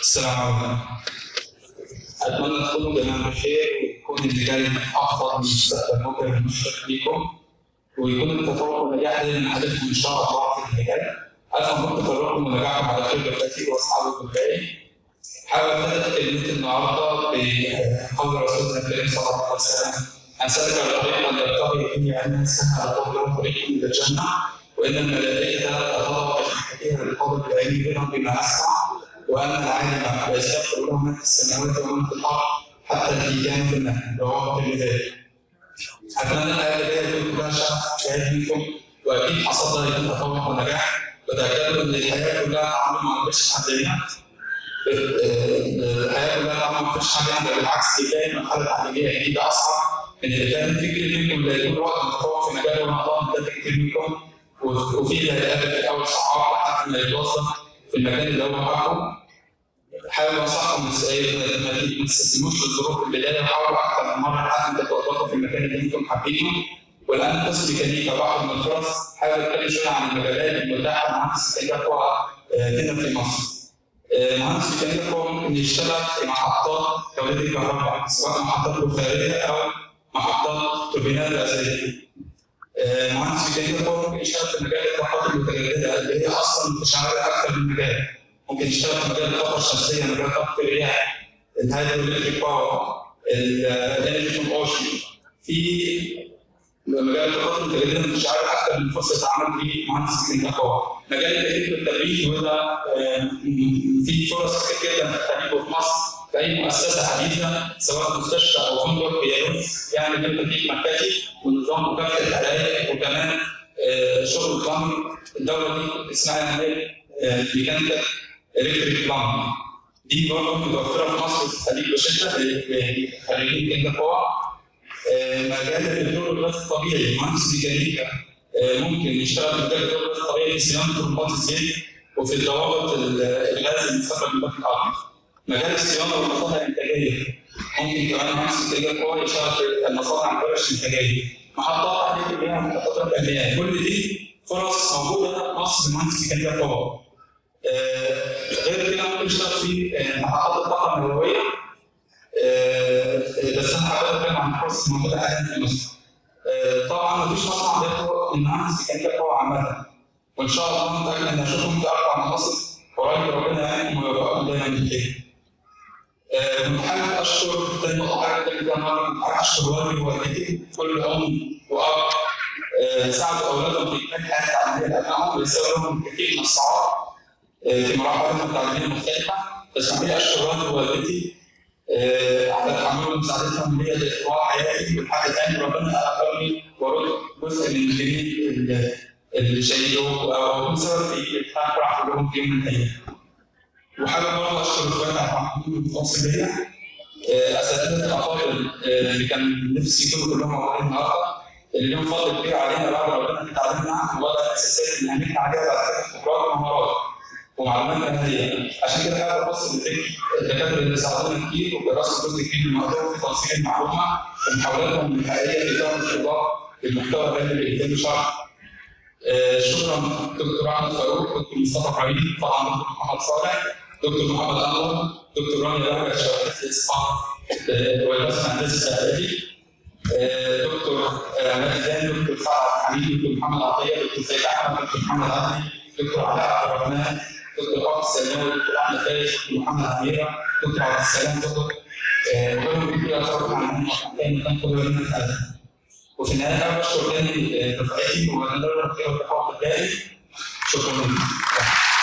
السلام عليكم. أتمنى تكونوا جميعا بخير ويكون اللي جاي أفضل من المستقبل ممكن المشرق ليكم ويكون التفوق والنجاح دايما هدفكم ان شاء الله في اللي جاي. ألف مبروك تخرجكم ونجاحكم على خير بفاتي واصحابكم الباقي. حابب ابتدي كلمتي النهارده بقول رسولنا الكريم صلى الله عليه وسلم أن سلك الطريق أن يرتقي به علما سهل قبله طريق إلى الجنة وإن الملائكة العلم بهم بما اسمع وان العالم لا يستغفر له من في السماوات ومن في الأرض حتى الحيتان في النهر رواه الترمذي. اتمنى الايه اللي تكون كلها شرف شاهد منكم واكيد حصل لكم تفوق ونجاح وتاكدوا ان الحياة كلها تعامل مع البشر حدينا الحياة كلها تعامل مع البشر حدينا بالعكس دي جاية مرحله تعليميه جديده اصعب من اللي كان في منكم اللي يكون وقت متفوق في مجال رمضان ده في كتير منكم وفي اللي هيقابل في أول صحاب لحد ما في المكان اللي هو معاكم حابب انصحكم ما تستسلموش للظروف البداية وحاولوا أكثر من مرة لحد ما في المكان اللي أنتم حابينه والآن قسم ميكانيكا واحد من الفرص حابب اتكلم شوية عن المجالات المتاحه مهندس ميكانيكا هنا في مصر. مهندس ميكانيكا هو ممكن يشتغل في محطات توليد الكهرباء سواء محطات بخاريه أو محطات توربينات غازية. مهندس ميكانيكا هو ممكن يشتغل في مجال الطاقات المتجددة اللي هي أصلا متشعبة أكثر من مجال. ممكن يشتغل في مجال الطاقه الشمسية مجال طاقه الرياح ال hydroelectric power ال energy ocean في مجال الطاقات المتجددة متشعبة أكثر من فرصة عمل في ميكانيكا power. مجال التبريد والتكييف وده في فرص كتير جدا في التبريد وفي مصر في اي مؤسسة حديثة سواء مستشفى أو فندق بيجوز يعمل تدريب مركزي ونظام مكافاه الحرائق وكمان شغل الخمر الدولة دي اسمها ميكانيكا إلكتريك بلان دي برضه متوفرة في مصر في الخليج بشده خريجين ميكانيكا باور مجال البترول والغاز الطبيعي مهندس ميكانيكا ممكن يشتغل في مجال البترول والغاز الطبيعي في صيانة رباط الزيت وفي الضوابط الغاز المستخدم في الأرض مجال الصيانه والمصانع الإنتاجية. ممكن كمان مهندس ميكانيكا power يشتغل في المصانع الورش الانتاجيه محطات تحلية المياه محطات التنميه كل دي فرص موجودة في مصر لمهندس ميكانيكا power غير كده ممكن يشتغل في محطات الطاقة النووية. بس أنا حابب أتكلم عن الفرص الموجوده حاليا في مصر. طبعا مفيش مصنع بياخد المهندس ميكانيكا باور عامة. وإن شاء الله متاكد ان اشوفكم في أربع مناصب قريب ربنا يعينكم ويوفقكم دايما بالخير. متحمل اشكر تاني حاجة تاني كده والدي ووالدتي كل أم وأب ساعدوا أولادهم في إنتاج حياة تعليمية لأبنائهم ويساوي لهم كثير من الصعاب في مراحلهم التعليمية المختلفة. تسمح لي اشكر والدي ووالدتي على تحملهم مساعدتهم ليا لاطوار حياتي والحاجة الثانية ربنا اكرمني ورد جزء من أو اكون سبب في اتحاد فرح كلهم في يوم من الأيام. وحابب برضه أشكر عبد الرحمن المتواصل بيا أساتذة الأفاضل اللي كان نفسي يكونوا كلهم موجودين النهارده اللي لهم فضل كبير علينا بعد ربنا في تعليمنا وضع الاساسيات اللي هنبني عليها بعد كده خبرات ومهارات ومعلومات مهنية. عشان كده حابب أبص للذكر الدكاترة اللي ساعدونا كتير ودرسوا جزء كبير من وقتهم في توصيل المعلومة ومحاولاتهم الحقيقية في دعم الطلاب بالمحتوى العلمي اللي بيتم شرحه. آه شكرا دكتور أحمد فاروق دكتور مصطفى إبراهيم طبعا دكتور محمد صالح. دكتور محمد انور دكتور رانيا بهجت شبكات الاسقاط والرسم الهندسي الاعدادي دكتور عماد زين دكتور سعد حميد دكتور محمد عطية دكتور سيد أحمد دكتور محمد عدلي دكتور علاء عبد الرحمن دكتور عبد السلام دكتور أحمد فايز دكتور محمد عميره دكتور عبد السلام دكتور كلهم كتير اثروا عن تاني كان كل من وفي النهاية حابب أشكر تاني دفعتي وندور الخير والتفوق شكرا لكم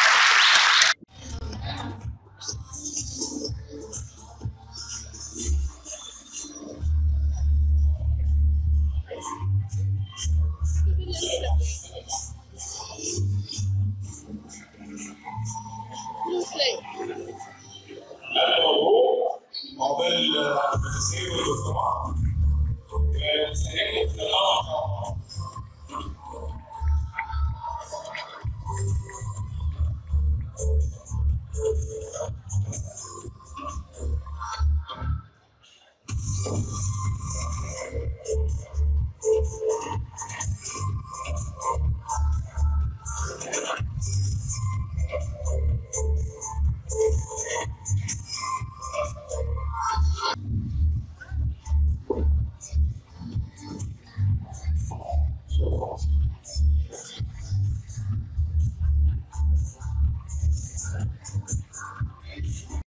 tenemos, ¿no?